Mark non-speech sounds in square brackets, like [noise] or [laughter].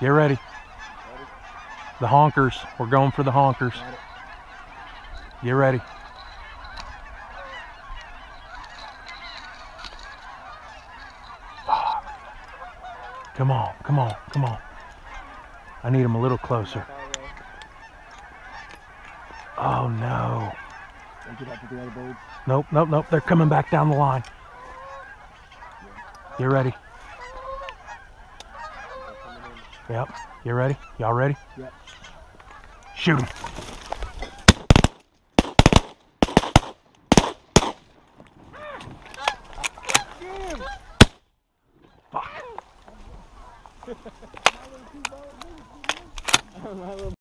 Get ready. The honkers. We're going for the honkers. Get ready. Come on, come on, come on. I need them a little closer. Oh no. Get. Nope, nope, nope. They're coming back down the line. You ready? Yep. You ready? Y'all ready? Yep. Shoot 'em. Fuck. [laughs] [laughs]